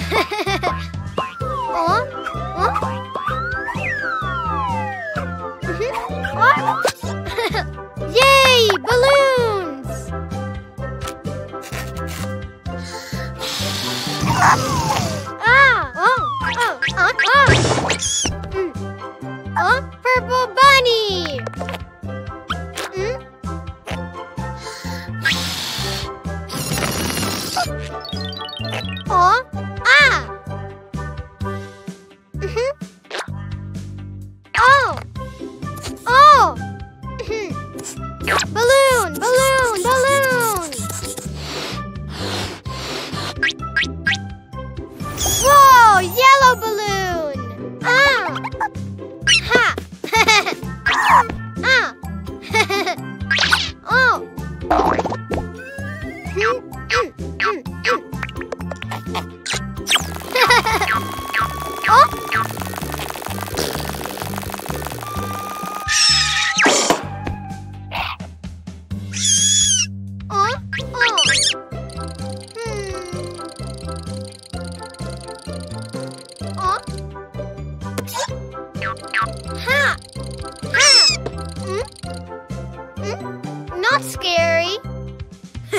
Aw. Aw. Yay! Balloons! ah! Oh! Oh! Oh! Oh! Hmm. Oh! Purple bunny! Oh.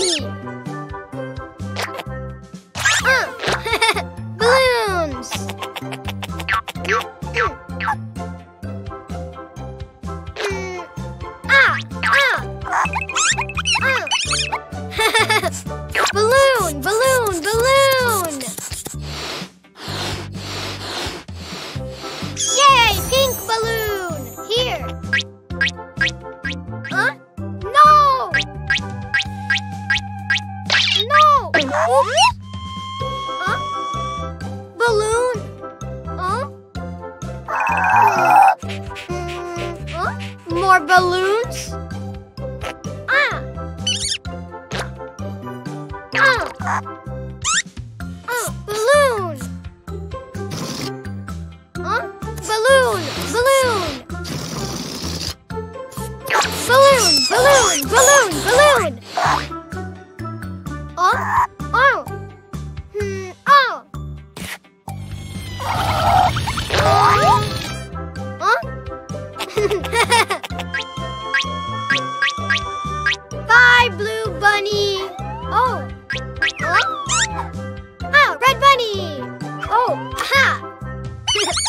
Daddy! Balloons! 何?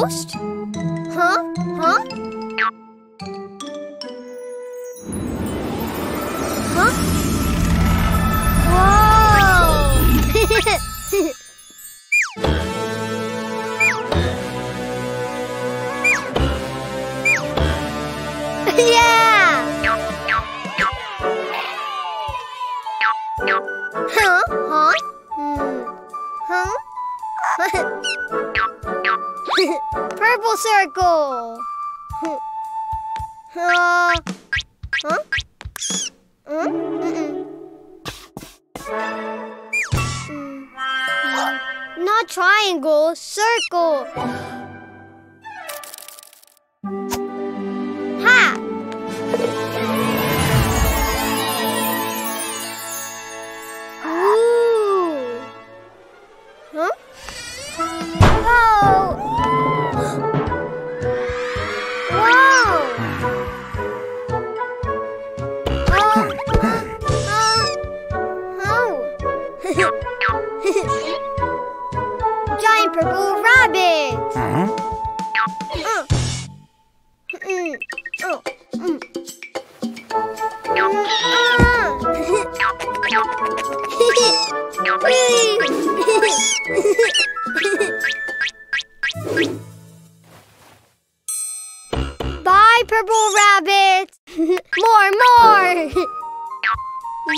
Ghost? Huh? Circle. Uh, huh? Mm-mm. Mm. Not triangle, circle.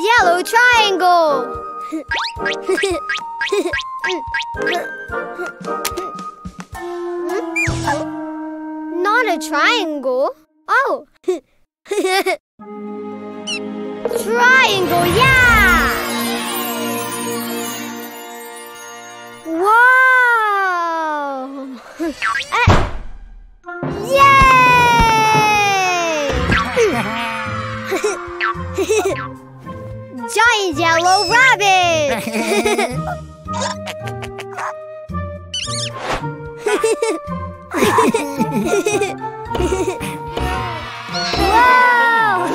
Yellow triangle. Not a triangle. Oh. triangle, yeah! Wow! Uh, Yay! Yellow rabbit! wow!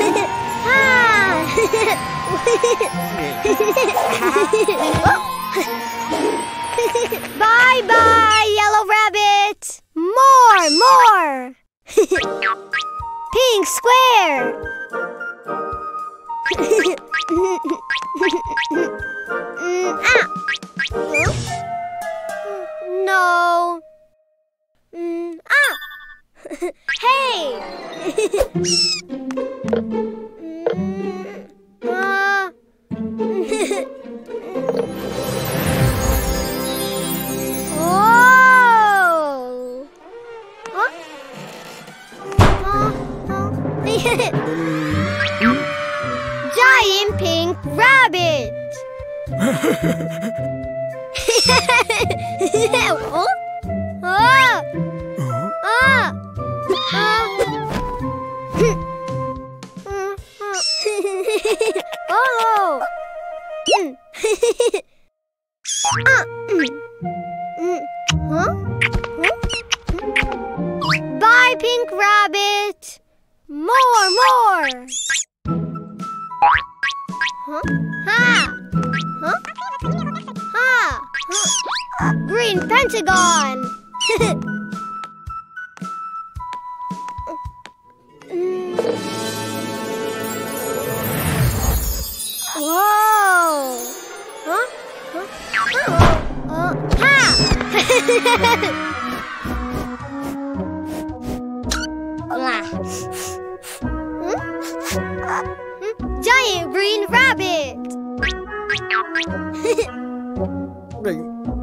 bye bye, yellow rabbit! More, more! Pink square! No. Mm, ah. hey. Huh? Bye, pink rabbit. More, more. Hmm? Giant green rabbit!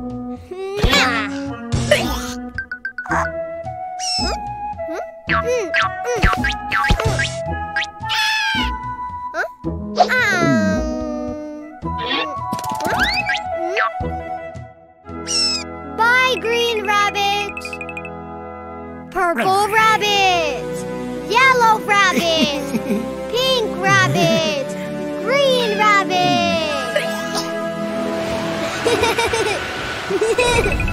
Purple rabbit. Yellow rabbit. Pink rabbit. Green rabbit.